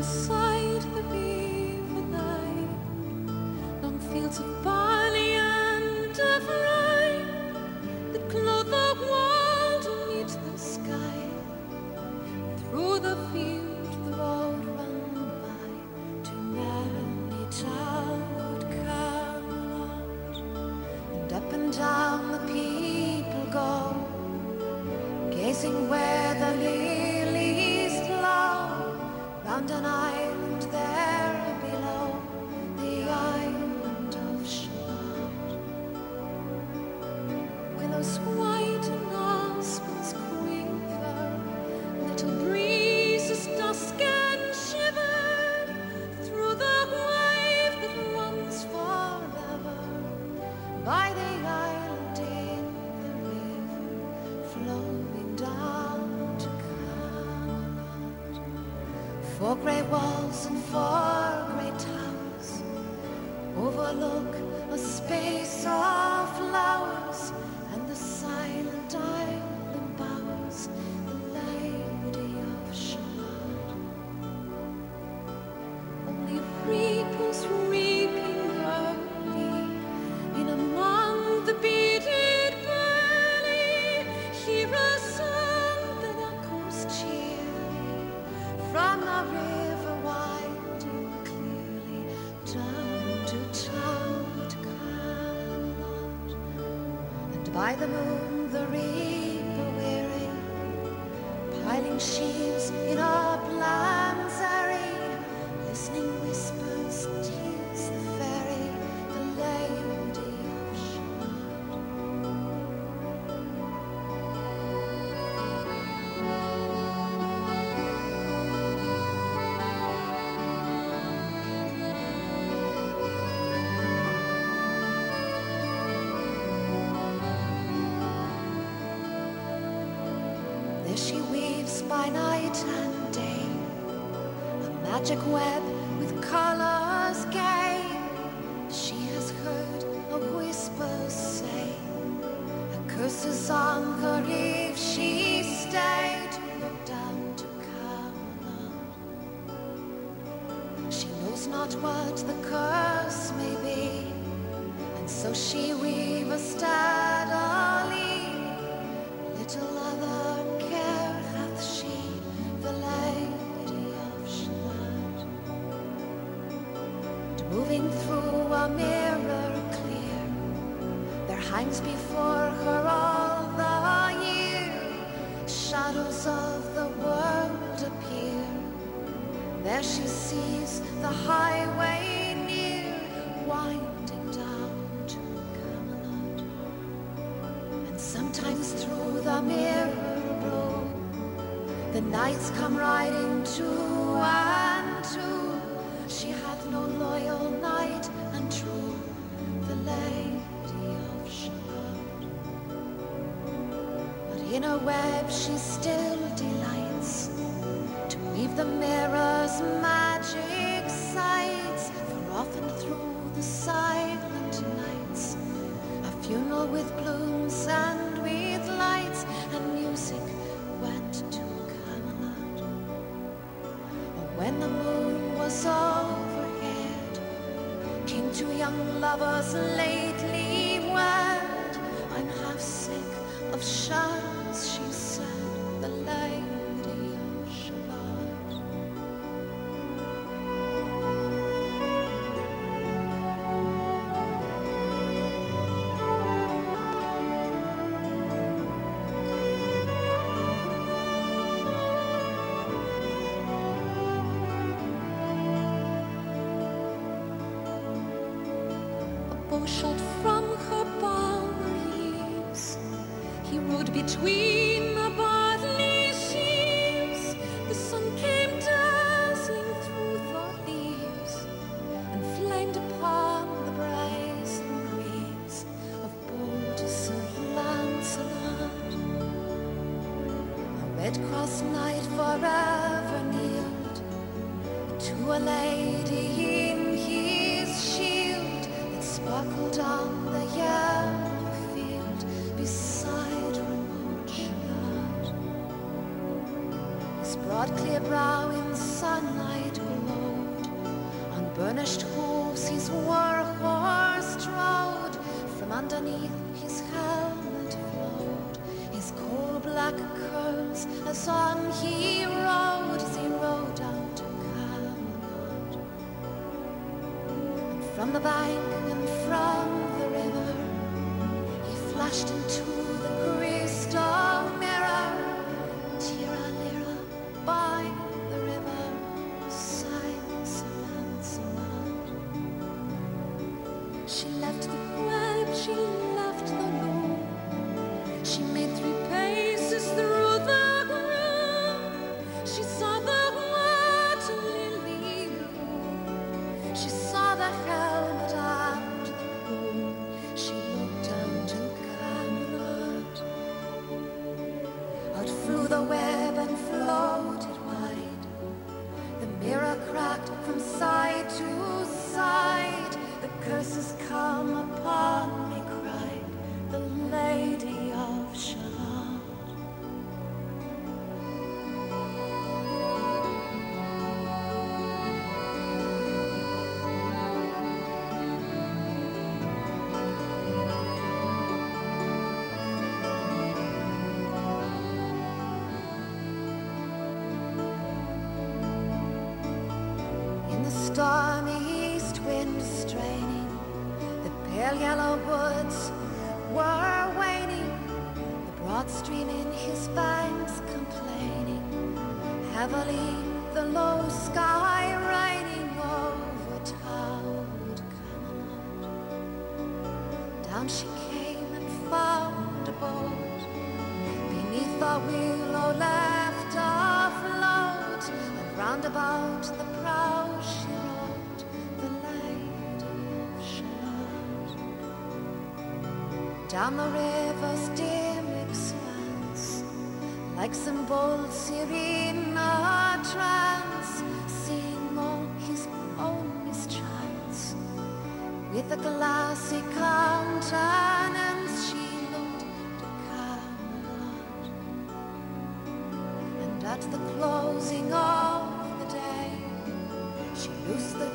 the side an island there Four great walls and four great towers. Overlook a space of flowers by the moon the reaper weary piling sheaves in uplands airy, by night and day a magic web with colors gay. She has heard of whispers say, a curse is on her if she stayed. look down to Camelot. She knows not what the curse may be, and so she weaves steadily. Before her all the year. Shadows of the world appear. There she sees the highway near, winding down to Camelot. And sometimes through the mirror blow, the knights come riding to and in her web she still delights to weave the mirror's magic sights. For often through the silent nights, a funeral with blooms and with lights and music went to Camelot. When the moon was overhead, came two young lovers lately wed. Of shadows, she said, the Lady of Shalott. a bow between the barley sheaves. The sun came dazzling through the leaves and flamed upon the brazen greaves of bold Sir Lancelot. A red cross knight forever kneeled to a lady in his shield that sparkled on the yellow broad clear brow in sunlight glowed. On burnished hooves his war horse trode. From underneath his helmet flowed his coal-black curls. A song he rode as he rode down to Camelot. And from the bank and from the river he flashed into stormy east wind straining, the pale yellow woods were waning, the broad stream in his banks complaining, heavily the low sky raining over towered Camelot. Down she came and found a boat. Beneath a willow left afloat, and round about the Down the river's dim expanse, like some bold serene trance, seeing his own mischance. With a glassy countenance, she looked to Camelot. And at the closing of the day, she loosed the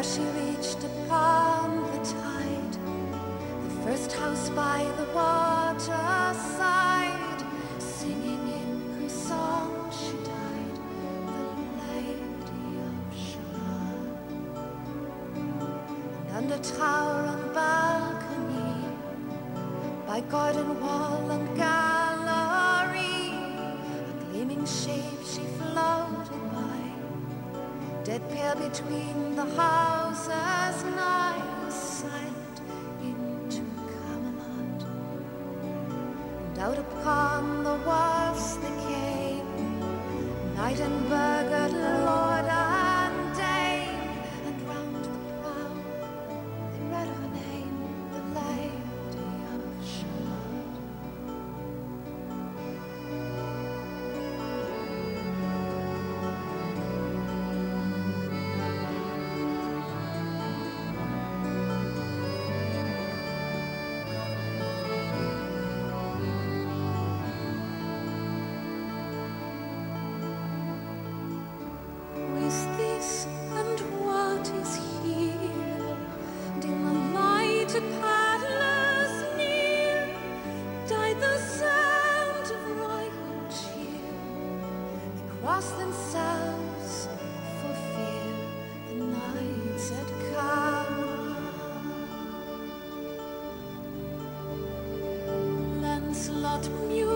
as she reached upon the tide, the first house by the water side, singing in her song she died, the Lady of Shalott. And under tower and balcony, by garden wall and gallery, a gleaming shape she floated by, dead pale between the houses nigh, silent into Camelot. And out upon the wharfs they came, knight and burgher, lord not music.